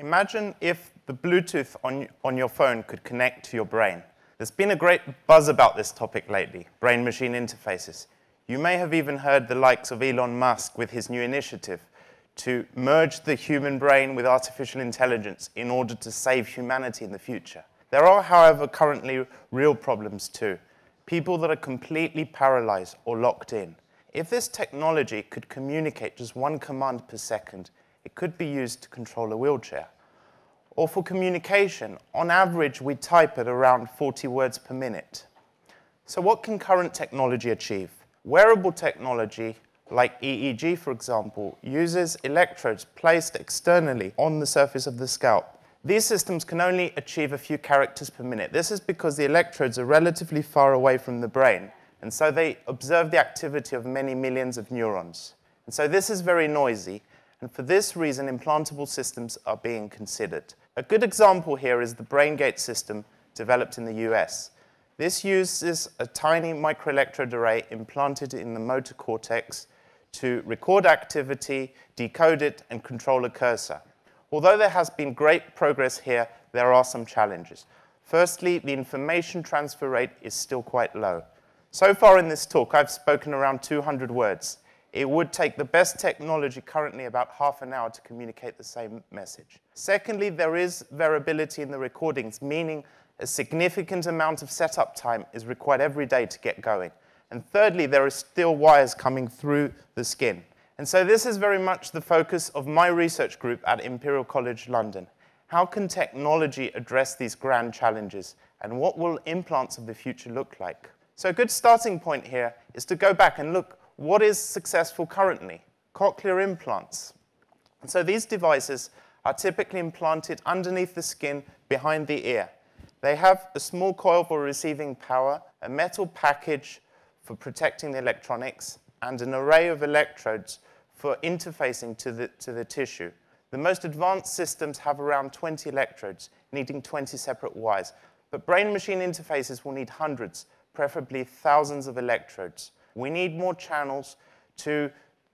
Imagine if the Bluetooth on, on your phone could connect to your brain. There's been a great buzz about this topic lately, brain-machine interfaces. You may have even heard the likes of Elon Musk with his new initiative to merge the human brain with artificial intelligence in order to save humanity in the future. There are, however, currently real problems too. People that are completely paralyzed or locked in. If this technology could communicate just one command per second, it could be used to control a wheelchair. Or for communication, on average, we type at around 40 words per minute. So what can current technology achieve? Wearable technology, like EEG, for example, uses electrodes placed externally on the surface of the scalp. These systems can only achieve a few characters per minute. This is because the electrodes are relatively far away from the brain, and so they observe the activity of many millions of neurons. And so this is very noisy, and for this reason, implantable systems are being considered. A good example here is the BrainGate system developed in the US. This uses a tiny microelectrode array implanted in the motor cortex to record activity, decode it, and control a cursor. Although there has been great progress here, there are some challenges. Firstly, the information transfer rate is still quite low. So far in this talk, I've spoken around 200 words. It would take the best technology currently about half an hour to communicate the same message. Secondly, there is variability in the recordings, meaning a significant amount of setup time is required every day to get going. And thirdly, there are still wires coming through the skin. And so this is very much the focus of my research group at Imperial College London. How can technology address these grand challenges? And what will implants of the future look like? So a good starting point here is to go back and look what is successful currently? Cochlear implants. And so these devices are typically implanted underneath the skin behind the ear. They have a small coil for receiving power, a metal package for protecting the electronics, and an array of electrodes for interfacing to the, to the tissue. The most advanced systems have around 20 electrodes, needing 20 separate wires. But brain-machine interfaces will need hundreds, preferably thousands of electrodes. We need more channels to,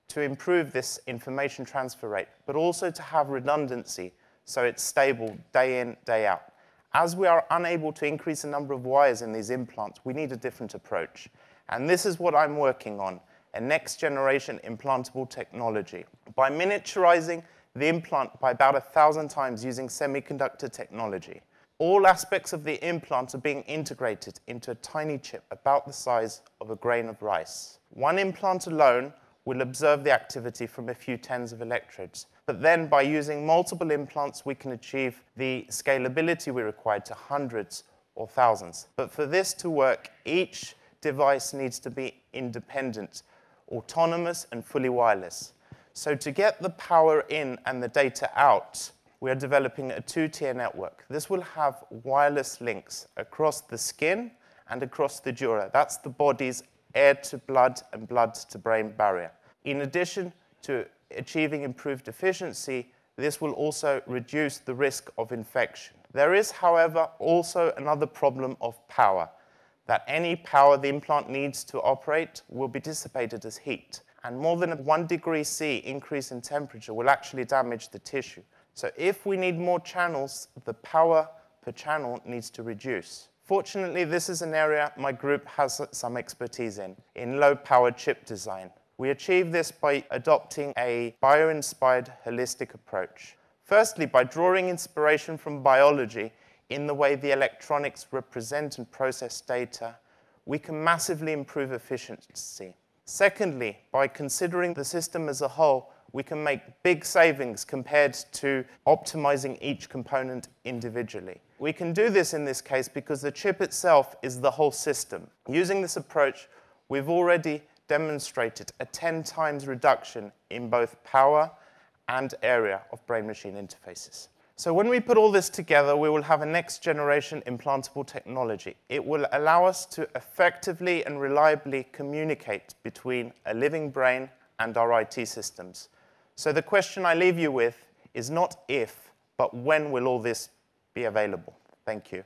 to improve this information transfer rate, but also to have redundancy so it's stable day in, day out. As we are unable to increase the number of wires in these implants, we need a different approach. And this is what I'm working on, a next generation implantable technology. By miniaturizing the implant by about a thousand times using semiconductor technology, all aspects of the implant are being integrated into a tiny chip about the size of a grain of rice. One implant alone will observe the activity from a few tens of electrodes. But then by using multiple implants, we can achieve the scalability we require to hundreds or thousands. But for this to work, each device needs to be independent, autonomous, and fully wireless. So to get the power in and the data out, we are developing a two-tier network. This will have wireless links across the skin and across the dura. That's the body's air to blood and blood to brain barrier. In addition to achieving improved efficiency, this will also reduce the risk of infection. There is, however, also another problem of power, that any power the implant needs to operate will be dissipated as heat. And more than a 1 degree C increase in temperature will actually damage the tissue. So if we need more channels, the power per channel needs to reduce. Fortunately, this is an area my group has some expertise in, in low-power chip design. We achieve this by adopting a bio-inspired holistic approach. Firstly, by drawing inspiration from biology in the way the electronics represent and process data, we can massively improve efficiency. Secondly, by considering the system as a whole, we can make big savings compared to optimizing each component individually. We can do this in this case because the chip itself is the whole system. Using this approach, we've already demonstrated a 10 times reduction in both power and area of brain-machine interfaces. So when we put all this together, we will have a next generation implantable technology. It will allow us to effectively and reliably communicate between a living brain and our IT systems. So the question I leave you with is not if, but when will all this be available? Thank you.